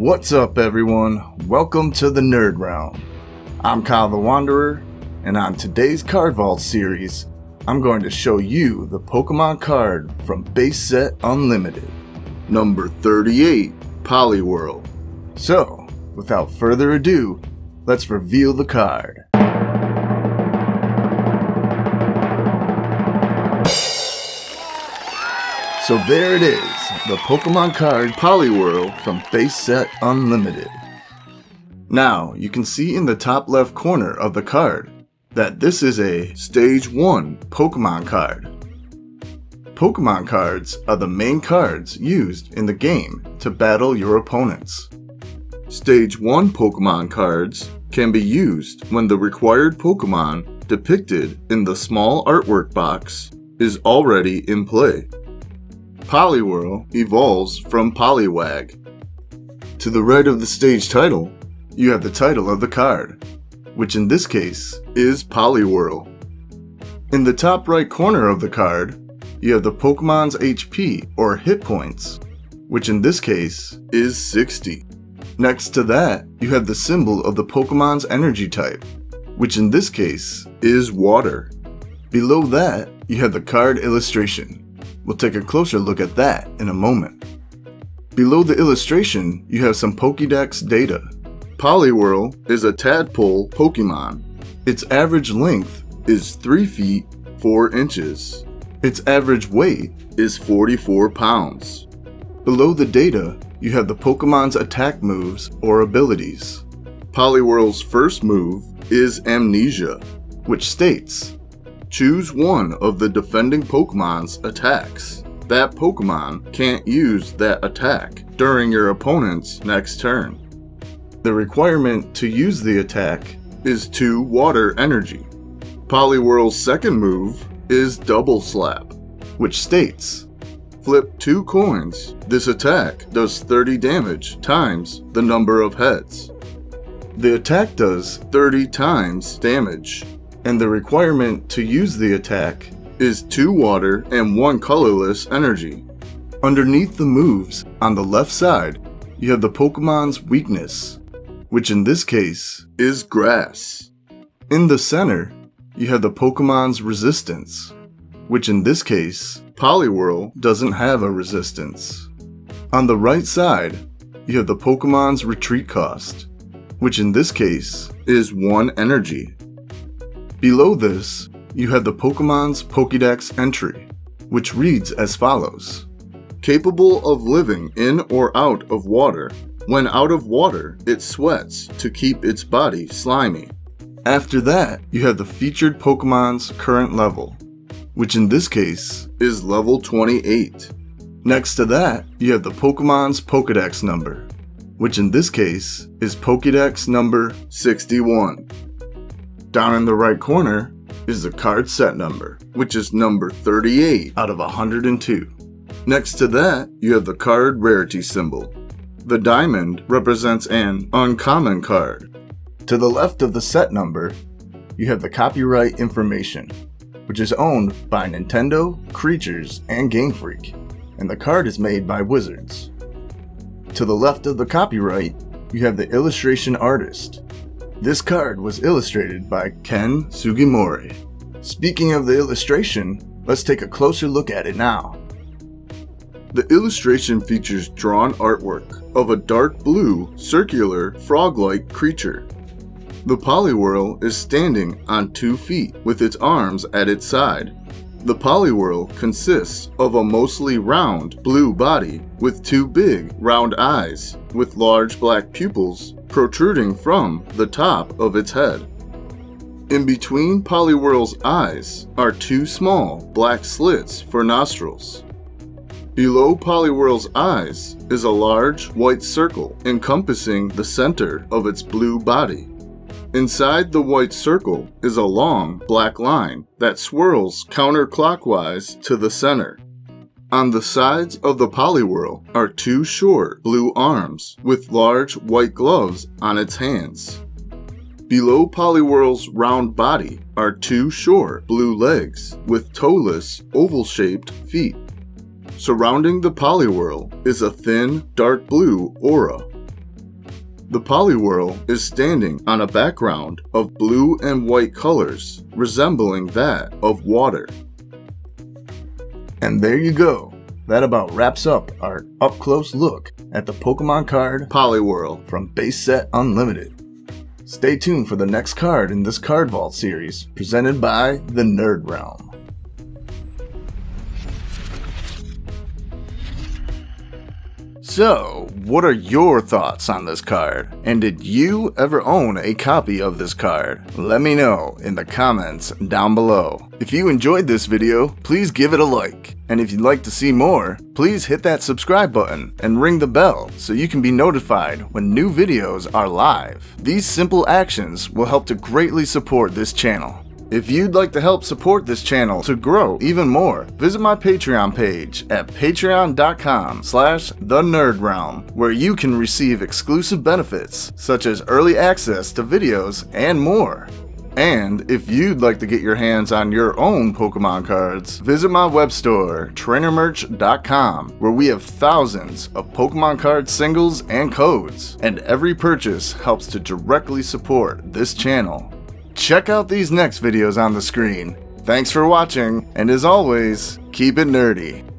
What's up, everyone? Welcome to the Nerd Realm. I'm Kyle the Wanderer, and on today's Card Vault series, I'm going to show you the Pokemon card from Base Set Unlimited, number 38, Poliwhirl. So, without further ado, let's reveal the card. So there it is, the Pokemon card Poliwhirl from Base Set Unlimited. Now, you can see in the top left corner of the card that this is a Stage 1 Pokemon card. Pokemon cards are the main cards used in the game to battle your opponents. Stage 1 Pokemon cards can be used when the required Pokemon depicted in the small artwork box is already in play. Poliwhirl evolves from Poliwag. To the right of the stage title, you have the title of the card, which in this case is Poliwhirl. In the top right corner of the card, you have the Pokemon's HP or hit points, which in this case is 60. Next to that, you have the symbol of the Pokemon's energy type, which in this case is water. Below that, you have the card illustration, We'll take a closer look at that in a moment. Below the illustration, you have some Pokédex data. Poliwhirl is a tadpole Pokemon. Its average length is 3 feet 4 inches. Its average weight is 44 pounds. Below the data, you have the Pokemon's attack moves or abilities. Poliwhirl's first move is Amnesia, which states Choose one of the defending Pokemon's attacks. That Pokemon can't use that attack during your opponent's next turn. The requirement to use the attack is 2 water energy. Poliwhirl's second move is Double Slap, which states Flip 2 coins. This attack does 30 damage times the number of heads. The attack does 30 times damage and the requirement to use the attack is 2 water and 1 colorless energy. Underneath the moves, on the left side, you have the Pokemon's weakness, which in this case is grass. In the center, you have the Pokemon's resistance, which in this case, Poliwhirl doesn't have a resistance. On the right side, you have the Pokemon's retreat cost, which in this case is 1 energy. Below this, you have the Pokemon's Pokédex entry, which reads as follows. Capable of living in or out of water. When out of water, it sweats to keep its body slimy. After that, you have the featured Pokemon's current level, which in this case is level 28. Next to that, you have the Pokemon's Pokedex number, which in this case is Pokedex number 61. Down in the right corner is the card set number, which is number 38 out of 102. Next to that, you have the card rarity symbol. The diamond represents an uncommon card. To the left of the set number, you have the copyright information, which is owned by Nintendo, Creatures, and Game Freak, and the card is made by Wizards. To the left of the copyright, you have the illustration artist, this card was illustrated by Ken Sugimori. Speaking of the illustration, let's take a closer look at it now. The illustration features drawn artwork of a dark blue, circular, frog-like creature. The Poliwhirl is standing on two feet with its arms at its side. The Poliwhirl consists of a mostly round blue body with two big round eyes with large black pupils protruding from the top of its head. In between Poliwhirl's eyes are two small black slits for nostrils. Below Poliwhirl's eyes is a large white circle encompassing the center of its blue body. Inside the white circle is a long black line that swirls counterclockwise to the center. On the sides of the Poliwhirl are two short blue arms with large white gloves on its hands. Below Poliwhirl's round body are two short blue legs with toeless, oval-shaped feet. Surrounding the Poliwhirl is a thin, dark blue aura. The Poliwhirl is standing on a background of blue and white colors, resembling that of water. And there you go. That about wraps up our up close look at the Pokemon card Poliwhirl from Base Set Unlimited. Stay tuned for the next card in this Card Vault series, presented by the Nerd Realm. So, what are your thoughts on this card? And did you ever own a copy of this card? Let me know in the comments down below. If you enjoyed this video, please give it a like. And if you'd like to see more, please hit that subscribe button and ring the bell so you can be notified when new videos are live. These simple actions will help to greatly support this channel. If you'd like to help support this channel to grow even more, visit my Patreon page at patreon.com slash the nerd realm, where you can receive exclusive benefits such as early access to videos and more. And if you'd like to get your hands on your own Pokemon cards, visit my web store, trainermerch.com, where we have thousands of Pokemon card singles and codes, and every purchase helps to directly support this channel. Check out these next videos on the screen. Thanks for watching, and as always, keep it nerdy.